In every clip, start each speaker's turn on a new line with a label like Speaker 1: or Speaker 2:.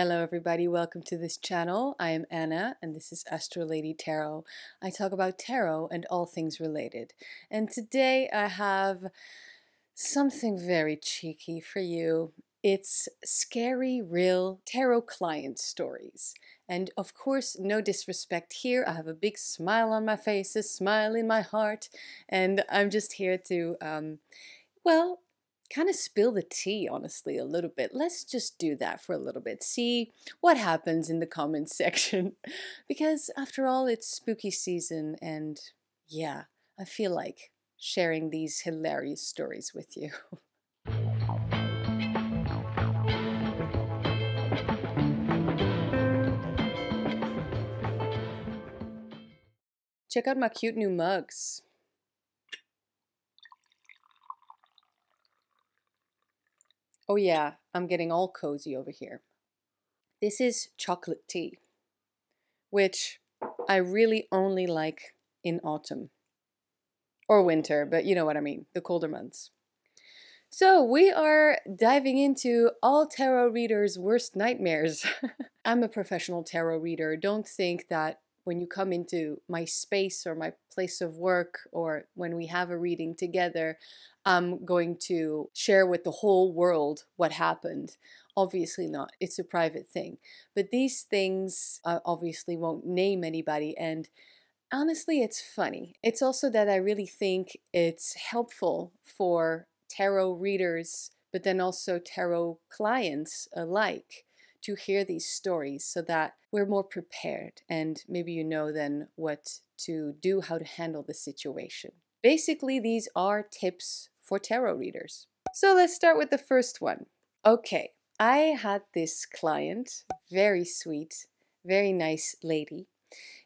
Speaker 1: Hello everybody, welcome to this channel. I am Anna and this is Astral Lady Tarot. I talk about tarot and all things related. And today I have something very cheeky for you. It's scary, real tarot client stories. And of course, no disrespect here. I have a big smile on my face, a smile in my heart, and I'm just here to, um, well, kind of spill the tea, honestly, a little bit. Let's just do that for a little bit. See what happens in the comments section. because after all, it's spooky season, and yeah, I feel like sharing these hilarious stories with you. Check out my cute new mugs. Oh yeah, I'm getting all cozy over here. This is chocolate tea, which I really only like in autumn or winter, but you know what I mean, the colder months. So we are diving into all tarot readers' worst nightmares. I'm a professional tarot reader. Don't think that when you come into my space or my place of work or when we have a reading together, I'm going to share with the whole world what happened. Obviously not. It's a private thing. But these things uh, obviously won't name anybody and honestly it's funny. It's also that I really think it's helpful for tarot readers but then also tarot clients alike to hear these stories so that we're more prepared and maybe you know then what to do, how to handle the situation. Basically, these are tips for tarot readers. So let's start with the first one. Okay, I had this client, very sweet, very nice lady.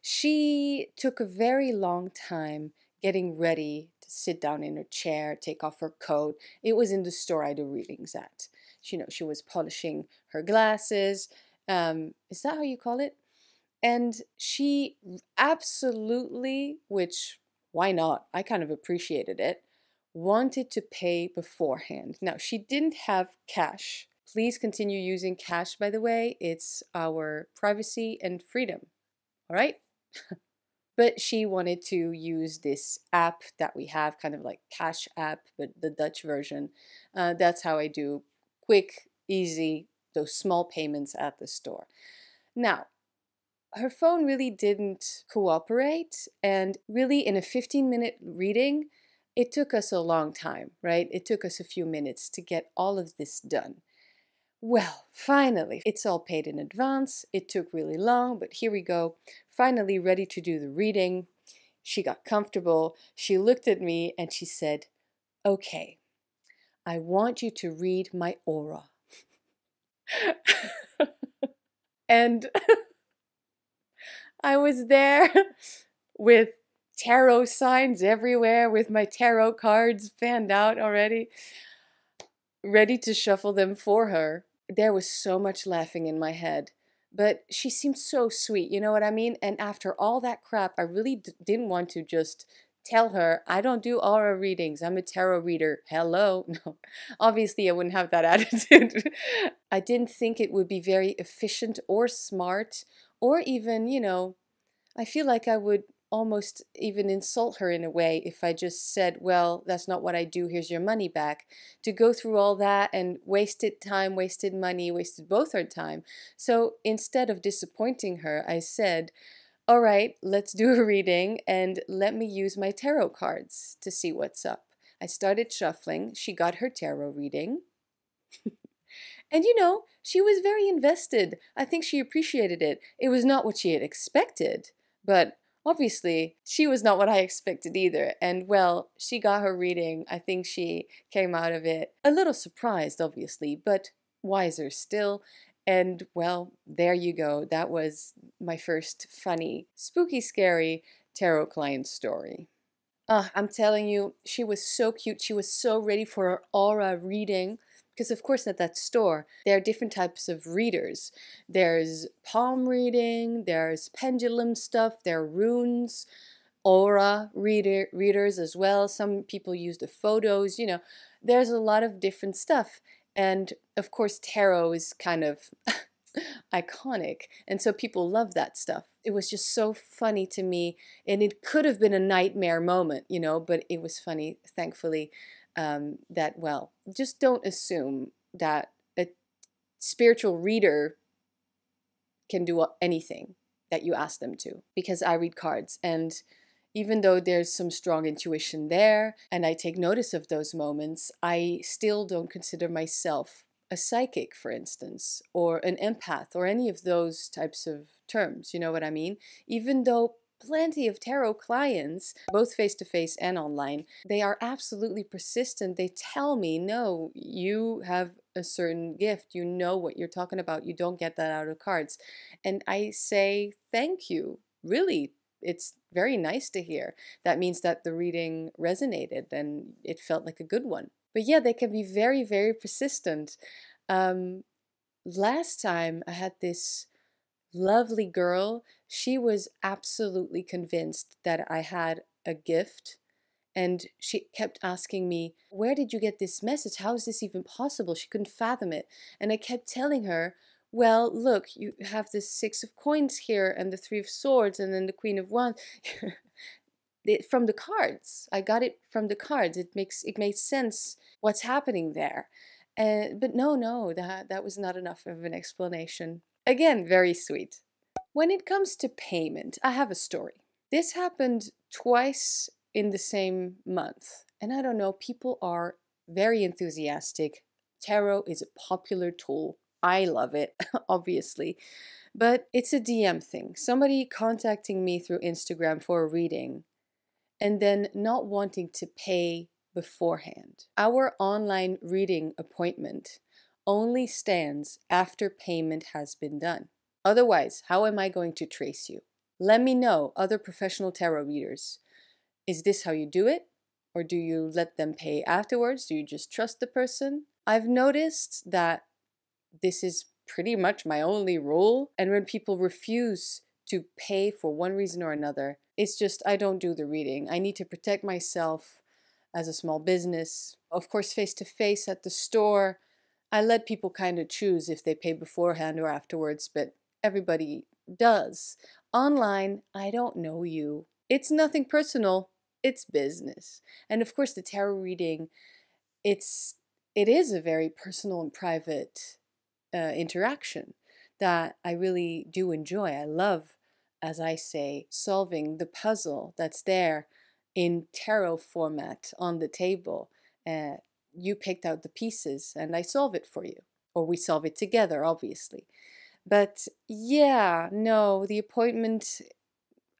Speaker 1: She took a very long time getting ready to sit down in her chair, take off her coat. It was in the store I do readings at. She, you know, she was polishing her glasses. Um, is that how you call it? And she absolutely, which why not? I kind of appreciated it, wanted to pay beforehand. Now, she didn't have cash. Please continue using cash, by the way. It's our privacy and freedom. All right? but she wanted to use this app that we have, kind of like Cash App, but the Dutch version. Uh, that's how I do quick, easy, those small payments at the store. Now, her phone really didn't cooperate, and really, in a 15 minute reading, it took us a long time, right? It took us a few minutes to get all of this done. Well, finally, it's all paid in advance. It took really long, but here we go. Finally, ready to do the reading. She got comfortable. She looked at me and she said, Okay, I want you to read my aura. and I was there with tarot signs everywhere, with my tarot cards fanned out already, ready to shuffle them for her. There was so much laughing in my head. But she seemed so sweet, you know what I mean? And after all that crap, I really didn't want to just tell her, I don't do aura readings. I'm a tarot reader. Hello. No, obviously, I wouldn't have that attitude. I didn't think it would be very efficient or smart or even, you know, I feel like I would almost even insult her in a way if I just said, well, that's not what I do, here's your money back. To go through all that and wasted time, wasted money, wasted both our time. So instead of disappointing her, I said, all right, let's do a reading and let me use my tarot cards to see what's up. I started shuffling. She got her tarot reading. and you know, she was very invested. I think she appreciated it. It was not what she had expected, but obviously she was not what I expected either. And well, she got her reading. I think she came out of it a little surprised, obviously, but wiser still. And well, there you go. That was my first funny, spooky, scary tarot client story. Uh, I'm telling you, she was so cute. She was so ready for her aura reading. Because, of course, at that store, there are different types of readers. There's palm reading, there's pendulum stuff, there are runes, aura reader, readers as well. Some people use the photos, you know, there's a lot of different stuff. And of course, tarot is kind of iconic. And so people love that stuff. It was just so funny to me. And it could have been a nightmare moment, you know, but it was funny, thankfully, um, that, well, just don't assume that a spiritual reader can do anything that you ask them to. Because I read cards and even though there's some strong intuition there and I take notice of those moments, I still don't consider myself a psychic, for instance, or an empath, or any of those types of terms. You know what I mean? Even though plenty of tarot clients, both face to face and online, they are absolutely persistent. They tell me, no, you have a certain gift. You know what you're talking about. You don't get that out of cards. And I say, thank you. Really, it's very nice to hear. That means that the reading resonated and it felt like a good one. But yeah, they can be very, very persistent. Um, last time I had this lovely girl, she was absolutely convinced that I had a gift. And she kept asking me, Where did you get this message? How is this even possible? She couldn't fathom it. And I kept telling her, Well, look, you have the Six of Coins here, and the Three of Swords, and then the Queen of Wands. from the cards. I got it from the cards. It makes it makes sense what's happening there. And but no, no, that that was not enough of an explanation. Again, very sweet. When it comes to payment, I have a story. This happened twice in the same month. And I don't know, people are very enthusiastic. Tarot is a popular tool. I love it, obviously. But it's a DM thing. Somebody contacting me through Instagram for a reading and then not wanting to pay beforehand. Our online reading appointment only stands after payment has been done. Otherwise, how am I going to trace you? Let me know, other professional tarot readers. Is this how you do it? Or do you let them pay afterwards? Do you just trust the person? I've noticed that this is pretty much my only rule. And when people refuse to pay for one reason or another, it's just I don't do the reading. I need to protect myself as a small business. Of course, face to face at the store, I let people kind of choose if they pay beforehand or afterwards, but everybody does. Online, I don't know you. It's nothing personal, it's business. And of course, the tarot reading, it's it is a very personal and private uh, interaction that I really do enjoy. I love as I say, solving the puzzle that's there in tarot format on the table. Uh, you picked out the pieces and I solve it for you. Or we solve it together, obviously. But yeah, no, the appointment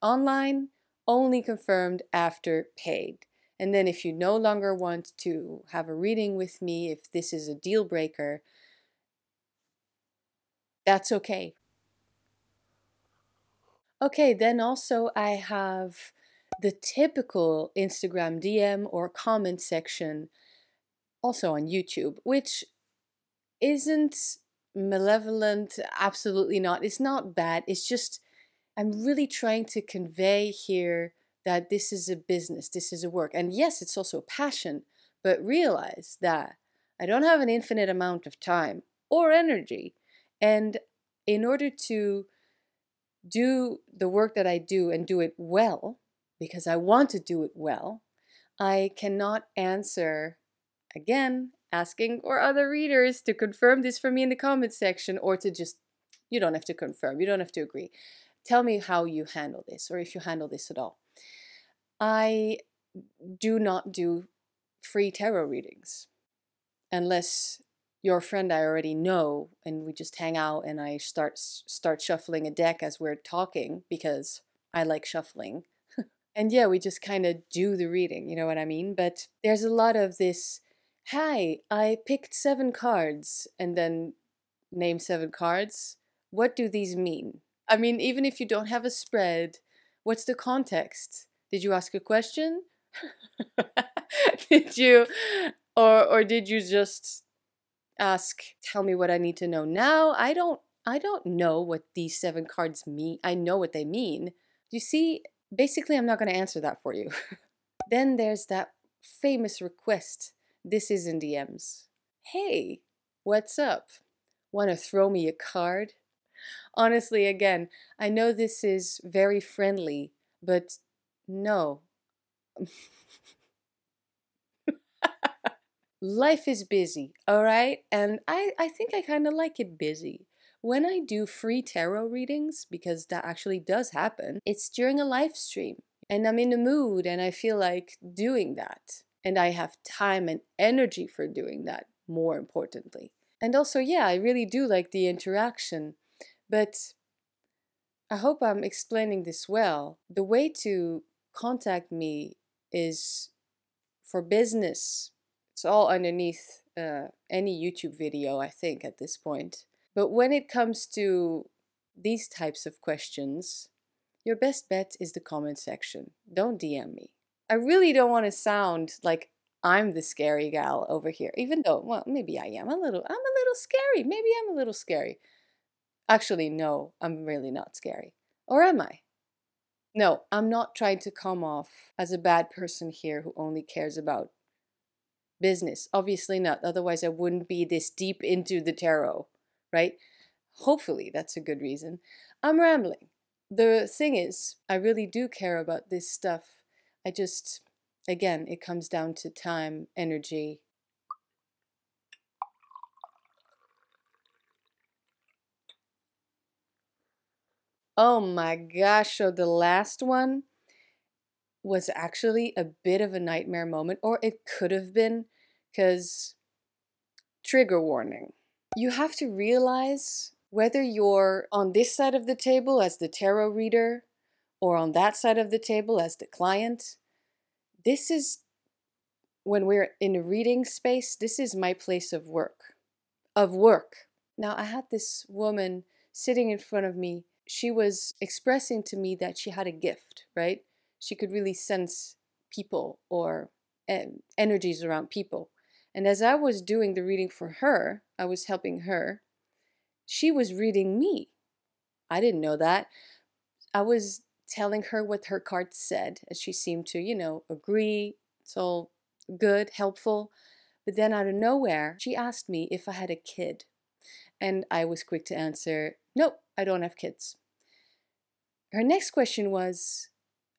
Speaker 1: online only confirmed after paid. And then if you no longer want to have a reading with me, if this is a deal breaker, that's okay. Okay, then also I have the typical Instagram DM or comment section also on YouTube, which isn't malevolent, absolutely not. It's not bad. It's just, I'm really trying to convey here that this is a business, this is a work. And yes, it's also a passion, but realize that I don't have an infinite amount of time or energy. And in order to do the work that I do and do it well, because I want to do it well, I cannot answer again asking or other readers to confirm this for me in the comment section or to just, you don't have to confirm, you don't have to agree. Tell me how you handle this or if you handle this at all. I do not do free tarot readings unless your friend I already know and we just hang out and I start start shuffling a deck as we're talking because I like shuffling. and yeah, we just kind of do the reading, you know what I mean? But there's a lot of this, "Hi, I picked 7 cards" and then name 7 cards. What do these mean? I mean, even if you don't have a spread, what's the context? Did you ask a question? did you or or did you just ask, tell me what I need to know now. I don't I don't know what these seven cards mean. I know what they mean. You see, basically I'm not going to answer that for you. then there's that famous request. This is in DMs. Hey, what's up? Want to throw me a card? Honestly, again, I know this is very friendly, but no. Life is busy, all right? And I, I think I kind of like it busy. When I do free tarot readings, because that actually does happen, it's during a live stream. And I'm in the mood and I feel like doing that. And I have time and energy for doing that, more importantly. And also, yeah, I really do like the interaction. But I hope I'm explaining this well. The way to contact me is for business. It's all underneath uh, any YouTube video, I think, at this point. But when it comes to these types of questions, your best bet is the comment section. Don't DM me. I really don't want to sound like I'm the scary gal over here, even though, well, maybe I am a little, I'm a little scary. Maybe I'm a little scary. Actually, no, I'm really not scary. Or am I? No, I'm not trying to come off as a bad person here who only cares about business. Obviously not. Otherwise, I wouldn't be this deep into the tarot, right? Hopefully, that's a good reason. I'm rambling. The thing is, I really do care about this stuff. I just, again, it comes down to time, energy, Oh my gosh, so the last one was actually a bit of a nightmare moment, or it could have been, because trigger warning. You have to realize whether you're on this side of the table as the tarot reader or on that side of the table as the client. This is when we're in a reading space, this is my place of work. Of work. Now, I had this woman sitting in front of me she was expressing to me that she had a gift, right? She could really sense people or eh, energies around people. And as I was doing the reading for her, I was helping her, she was reading me. I didn't know that. I was telling her what her cards said, and she seemed to, you know, agree. It's all good, helpful. But then out of nowhere, she asked me if I had a kid. And I was quick to answer, nope, I don't have kids. Her next question was,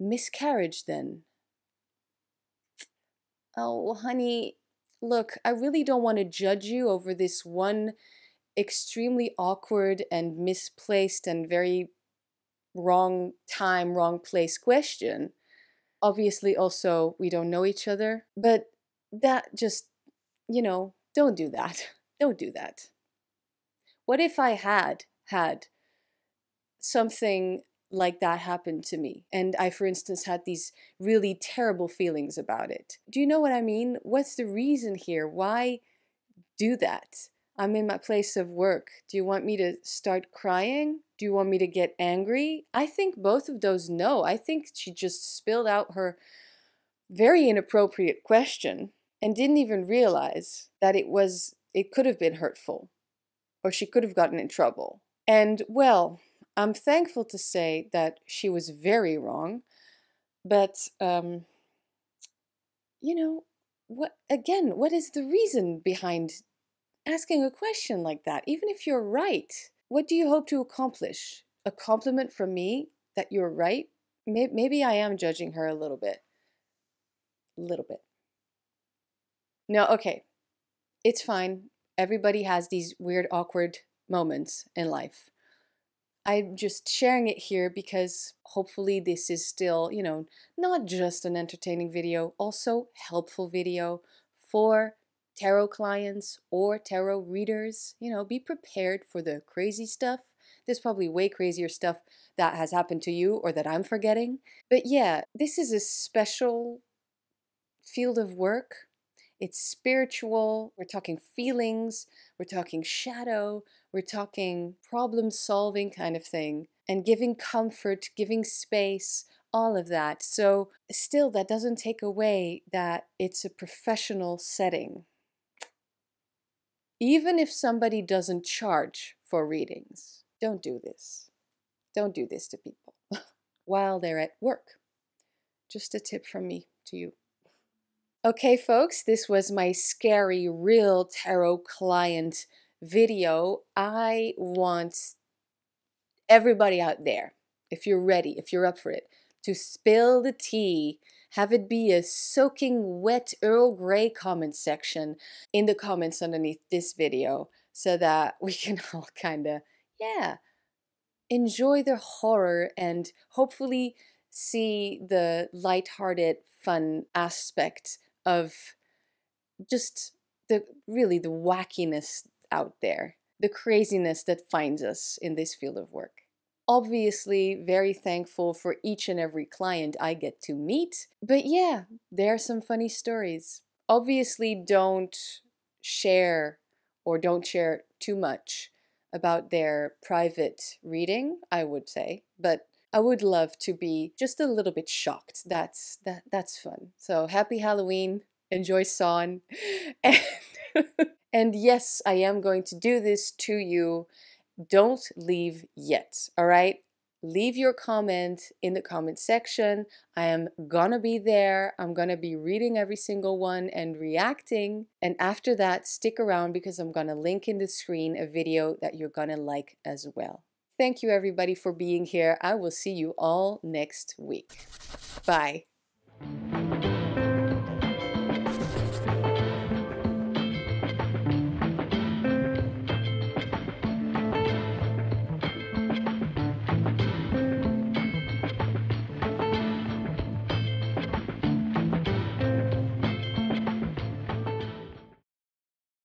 Speaker 1: miscarriage then? Oh, honey, look, I really don't want to judge you over this one extremely awkward and misplaced and very wrong time, wrong place question. Obviously, also, we don't know each other, but that just, you know, don't do that. Don't do that. What if I had had something like that happened to me and i for instance had these really terrible feelings about it. Do you know what i mean? What's the reason here? Why do that? I'm in my place of work. Do you want me to start crying? Do you want me to get angry? I think both of those no. I think she just spilled out her very inappropriate question and didn't even realize that it was it could have been hurtful or she could have gotten in trouble. And well, I'm thankful to say that she was very wrong, but um, you know, what again? What is the reason behind asking a question like that? Even if you're right, what do you hope to accomplish? A compliment from me that you're right? Maybe I am judging her a little bit. A little bit. No, okay. It's fine. Everybody has these weird, awkward moments in life. I'm just sharing it here because hopefully this is still, you know, not just an entertaining video, also helpful video for tarot clients or tarot readers. You know, be prepared for the crazy stuff. There's probably way crazier stuff that has happened to you or that I'm forgetting. But yeah, this is a special field of work it's spiritual. We're talking feelings. We're talking shadow. We're talking problem solving kind of thing. And giving comfort, giving space, all of that. So, still, that doesn't take away that it's a professional setting. Even if somebody doesn't charge for readings, don't do this. Don't do this to people while they're at work. Just a tip from me to you. Okay, folks, this was my scary real tarot client video. I want everybody out there, if you're ready, if you're up for it, to spill the tea, have it be a soaking wet Earl Grey comment section in the comments underneath this video so that we can all kind of, yeah, enjoy the horror and hopefully see the light-hearted, fun aspect of just the really the wackiness out there, the craziness that finds us in this field of work. Obviously, very thankful for each and every client I get to meet, but yeah, there are some funny stories. Obviously, don't share or don't share too much about their private reading, I would say, but I would love to be just a little bit shocked. That's that that's fun. So happy Halloween. Enjoy Samhain. And, and yes, I am going to do this to you. Don't leave yet. All right? leave your comment in the comment section. I am gonna be there. I'm gonna be reading every single one and reacting. And after that, stick around because I'm gonna link in the screen a video that you're gonna like as well. Thank you everybody for being here. I will see you all next week. Bye.